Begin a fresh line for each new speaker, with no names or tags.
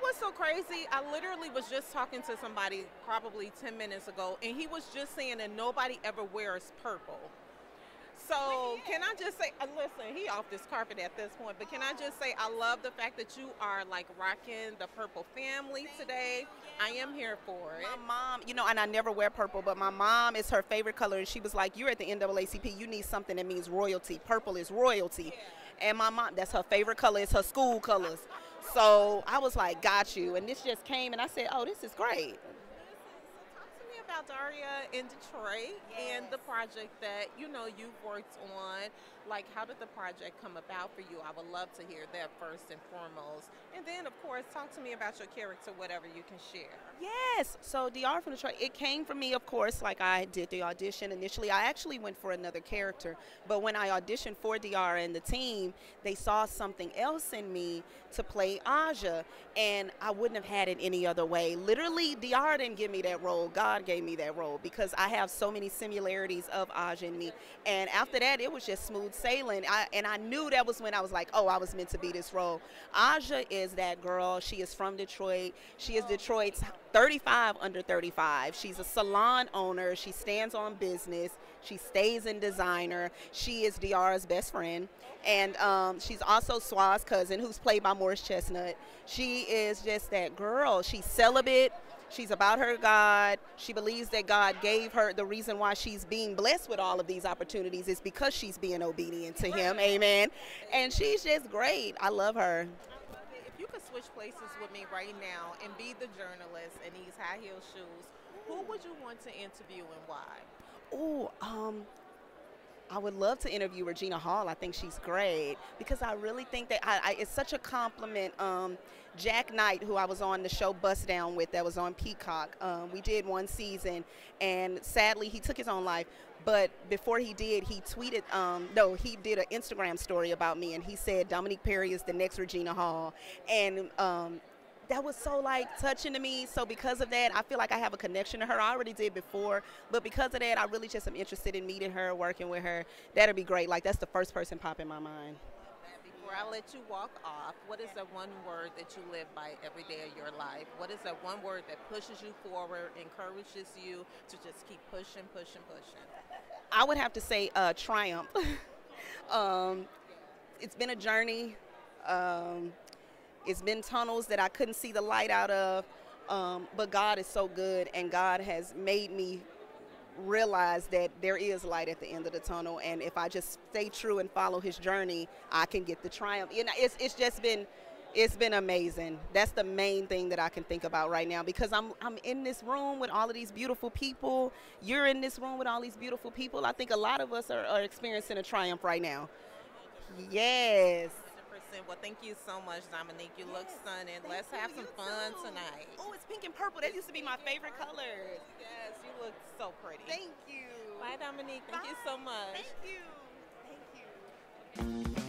what's so crazy? I literally was just talking to somebody probably 10 minutes ago, and he was just saying that nobody ever wears purple. So can I just say, uh, listen, he off this carpet at this point, but can I just say I love the fact that you are like rocking the purple family today. I am here for it.
My mom, you know, and I never wear purple, but my mom is her favorite color, and she was like, "You're at the NAACP. You need something that means royalty. Purple is royalty." And my mom, that's her favorite color. It's her school colors. So I was like, "Got you." And this just came, and I said, "Oh, this is great."
About Diarra in Detroit yes. and the project that you know you've worked on. Like, how did the project come about for you? I would love to hear that first and foremost. And then, of course, talk to me about your character, whatever you can share.
Yes. So, Diarra from Detroit, it came from me, of course, like I did the audition initially. I actually went for another character, but when I auditioned for Diarra and the team, they saw something else in me to play Aja, and I wouldn't have had it any other way. Literally, Diarra didn't give me that role. God gave me that role because I have so many similarities of Aja in me. And after that, it was just smooth sailing. I, and I knew that was when I was like, oh, I was meant to be this role. Aja is that girl. She is from Detroit. She is Detroit's 35 under 35. She's a salon owner. She stands on business. She stays in designer. She is Diarra's best friend. And um, she's also Swan's cousin, who's played by Morris Chestnut. She is just that girl. She's celibate. She's about her God. She believes that God gave her the reason why she's being blessed with all of these opportunities is because she's being obedient to Him. Amen. And she's just great. I love her.
If you could switch places with me right now and be the journalist in these high heel shoes, who would you want to interview and why?
Oh, um, I would love to interview Regina Hall. I think she's great because I really think that I, I, it's such a compliment. Um, Jak Knight, who I was on the show Bust Down with, that was on Peacock. Um, we did one season, and sadly, he took his own life. But before he did, he tweeted, um, no, he did an Instagram story about me, and he said Dominique Perry is the next Regina Hall. And um, that was so like touching to me. So because of that, I feel like I have a connection to her. I already did before, but because of that, I really just am interested in meeting her, working with her. That'd be great. Like that's the first person pop in my mind.
Before I let you walk off, what is that one word that you live by every day of your life? What is that one word that pushes you forward, encourages you to just keep pushing, pushing, pushing?
I would have to say uh, triumph. um, it's been a journey. Um, it's been tunnels that I couldn't see the light out of, um, but God is so good, and God has made me realize that there is light at the end of the tunnel, and if I just stay true and follow His journey, I can get the triumph. You know, it's it's just been it's been amazing. That's the main thing that I can think about right now because I'm I'm in this room with all of these beautiful people. You're in this room with all these beautiful people. I think a lot of us are, are experiencing a triumph right now. Yes.
Well, thank you so much, Dominique. You look stunning. Thank Let's you, have some fun too. tonight.
Oh, it's pink and purple. That used to be my favorite colors.
Yes, you look so pretty.
Thank you.
Bye, Dominique. Thank Bye. you so much.
Thank you. Thank you.